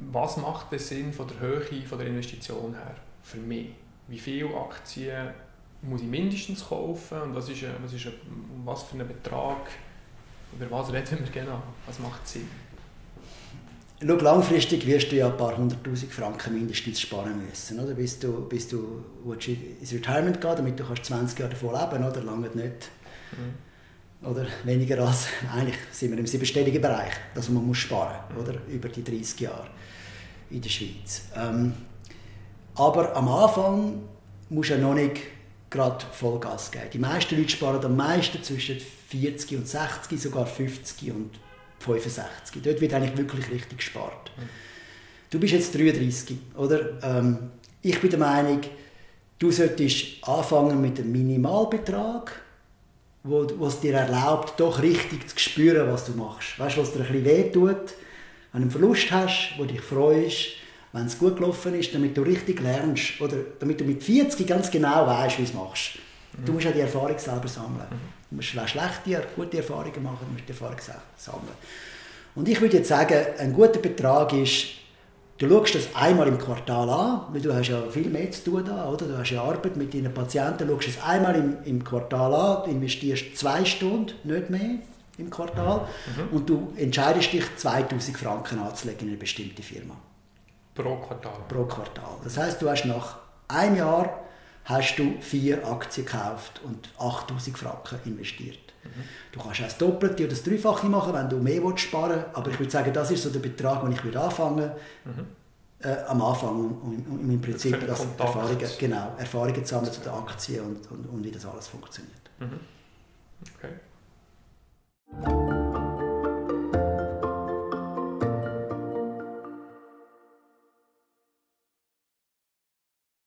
was macht den Sinn von der Höhe von der Investition her für mich? Wie viele Aktien muss ich mindestens kaufen und was ist, was ist was für ein Betrag? Über was reden wir genau? Was macht Sinn? Schau, langfristig wirst du ja ein paar hunderttausend Franken mindestens sparen müssen, oder? bis du, bis du ins Retirement gehen damit du kannst 20 Jahre davon leben oder lange nicht. Mhm. Oder weniger als, eigentlich sind wir im siebenstelligen Bereich, dass man muss sparen muss, mhm. oder? über die 30 Jahre in der Schweiz. Ähm, aber am Anfang musst du ja noch nicht gerade Vollgas geben. Die meisten Leute sparen am meisten zwischen 40 und 60, sogar 50 und 65. Dort wird eigentlich wirklich richtig gespart. Du bist jetzt 33, oder? Ähm, ich bin der Meinung, du solltest anfangen mit einem Minimalbetrag, wo, was dir erlaubt, doch richtig zu spüren, was du machst. Weißt du, was dir ein bisschen wehtut, wenn du einen Verlust hast, wo dich freust, wenn es gut gelaufen ist, damit du richtig lernst oder damit du mit 40 ganz genau weißt, wie du es machst. Mhm. Du musst ja die Erfahrung selber sammeln. Du musst schlechte, gute Erfahrungen machen, du musst die Erfahrung sammeln. Und ich würde jetzt sagen, ein guter Betrag ist, du schaust das einmal im Quartal an, weil du hast ja viel mehr zu tun da, oder? Du hast ja Arbeit mit deinen Patienten, du schaust es einmal im, im Quartal an, du investierst zwei Stunden, nicht mehr im Quartal, mhm. und du entscheidest dich, 2000 Franken anzulegen in eine bestimmte Firma. Pro Quartal? Pro Quartal. Das heißt, du hast nach einem Jahr hast du vier Aktien gekauft und 8000 Franken investiert. Mhm. Du kannst auch das Doppelte oder das Dreifache machen, wenn du mehr sparen willst, aber ich würde sagen, das ist so der Betrag, den ich würde anfangen mhm. äh, am Anfang, um, um im Prinzip das Erfahrungen, genau, Erfahrungen zu sammeln zu den Aktien und, und, und wie das alles funktioniert. Mhm. Okay.